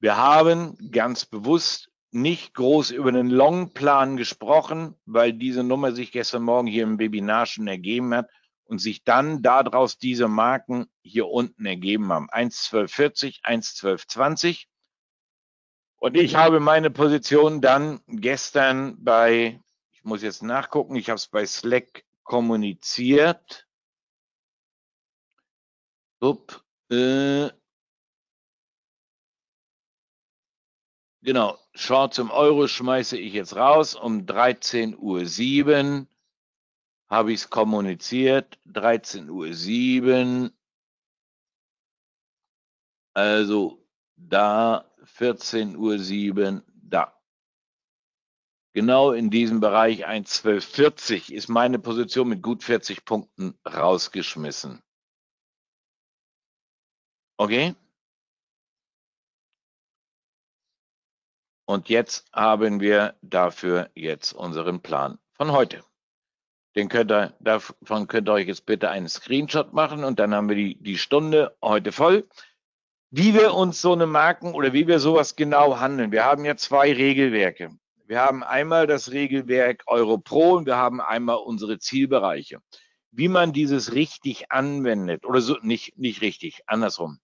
Wir haben ganz bewusst nicht groß über einen Longplan gesprochen, weil diese Nummer sich gestern Morgen hier im Webinar schon ergeben hat und sich dann daraus diese Marken hier unten ergeben haben. 1,1240, 1,1220. Und ich habe meine Position dann gestern bei, ich muss jetzt nachgucken, ich habe es bei Slack kommuniziert. Upp, äh, genau, Short zum Euro schmeiße ich jetzt raus um 13.07 Uhr habe ich es kommuniziert. 13.07 Uhr. Also da 14.07 Uhr da. Genau in diesem Bereich 1.1240 ist meine Position mit gut 40 Punkten rausgeschmissen. Okay? Und jetzt haben wir dafür jetzt unseren Plan von heute. Den könnt ihr, davon könnt ihr euch jetzt bitte einen Screenshot machen und dann haben wir die, die Stunde heute voll. Wie wir uns so eine Marken oder wie wir sowas genau handeln. Wir haben ja zwei Regelwerke. Wir haben einmal das Regelwerk Europro und wir haben einmal unsere Zielbereiche. Wie man dieses richtig anwendet oder so, nicht, nicht richtig, andersrum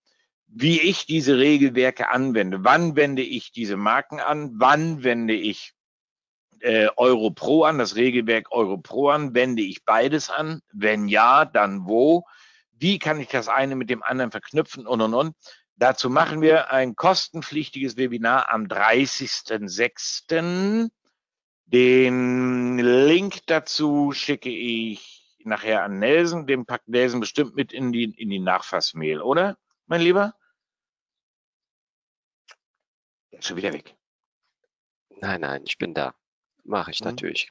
wie ich diese Regelwerke anwende. Wann wende ich diese Marken an? Wann wende ich äh, Europro an, das Regelwerk Europro an? Wende ich beides an? Wenn ja, dann wo? Wie kann ich das eine mit dem anderen verknüpfen und und und? Dazu machen wir ein kostenpflichtiges Webinar am 30.06. Den Link dazu schicke ich nachher an Nelson. Den packt Nelson bestimmt mit in die, in die Nachfassmail, oder, mein Lieber? Der ist schon wieder weg. Nein, nein, ich bin da. Mache ich mhm. natürlich.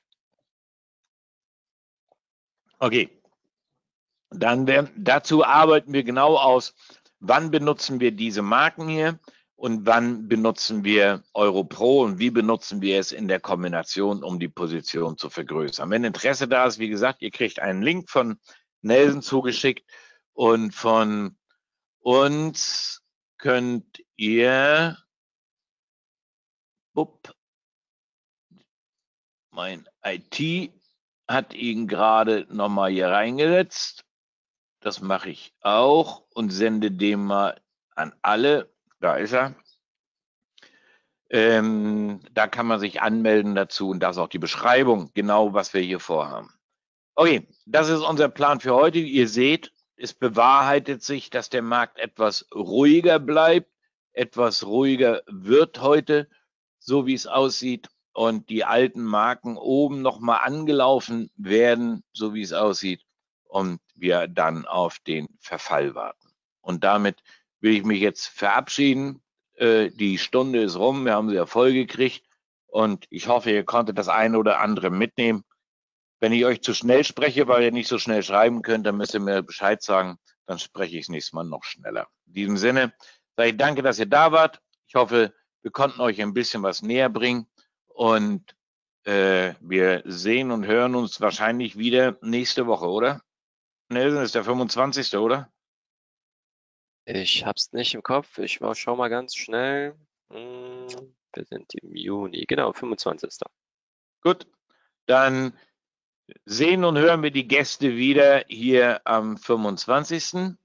Okay. Dann werden, dazu arbeiten wir genau aus, wann benutzen wir diese Marken hier und wann benutzen wir Europro und wie benutzen wir es in der Kombination, um die Position zu vergrößern. Wenn Interesse da ist, wie gesagt, ihr kriegt einen Link von Nelson zugeschickt und von uns könnt ihr Upp. Mein IT hat ihn gerade nochmal hier reingesetzt. Das mache ich auch und sende dem mal an alle. Da ist er. Ähm, da kann man sich anmelden dazu und da ist auch die Beschreibung, genau was wir hier vorhaben. Okay, das ist unser Plan für heute. Ihr seht, es bewahrheitet sich, dass der Markt etwas ruhiger bleibt, etwas ruhiger wird heute so wie es aussieht, und die alten Marken oben nochmal angelaufen werden, so wie es aussieht, und wir dann auf den Verfall warten. Und damit will ich mich jetzt verabschieden. Äh, die Stunde ist rum, wir haben sie ja voll gekriegt und ich hoffe, ihr konntet das eine oder andere mitnehmen. Wenn ich euch zu schnell spreche, weil ihr nicht so schnell schreiben könnt, dann müsst ihr mir Bescheid sagen, dann spreche ich das nächste Mal noch schneller. In diesem Sinne sage ich danke, dass ihr da wart. Ich hoffe, wir konnten euch ein bisschen was näher bringen und äh, wir sehen und hören uns wahrscheinlich wieder nächste Woche, oder? Nelson ist der 25. oder? Ich hab's nicht im Kopf. Ich schau mal ganz schnell. Hm, wir sind im Juni. Genau, 25. Gut. Dann sehen und hören wir die Gäste wieder hier am 25.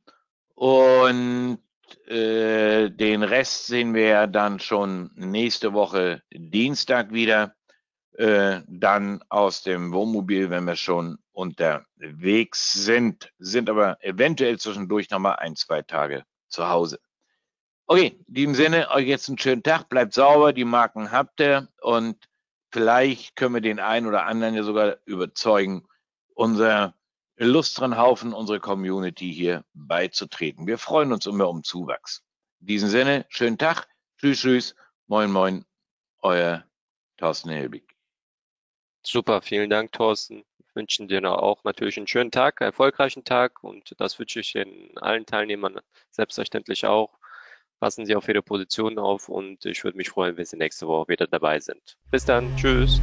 Und äh, den Rest sehen wir ja dann schon nächste Woche Dienstag wieder. Äh, dann aus dem Wohnmobil, wenn wir schon unterwegs sind, sind aber eventuell zwischendurch nochmal ein, zwei Tage zu Hause. Okay, in diesem Sinne, euch jetzt einen schönen Tag, bleibt sauber, die Marken habt ihr und vielleicht können wir den einen oder anderen ja sogar überzeugen, unser illustren Haufen unsere Community hier beizutreten. Wir freuen uns immer um Zuwachs. In diesem Sinne, schönen Tag, tschüss, tschüss, moin, moin, euer Thorsten Helbig. Super, vielen Dank, Thorsten. Ich wünsche dir auch natürlich einen schönen Tag, einen erfolgreichen Tag und das wünsche ich den allen Teilnehmern selbstverständlich auch. Passen Sie auf Ihre Position auf und ich würde mich freuen, wenn Sie nächste Woche wieder dabei sind. Bis dann, tschüss.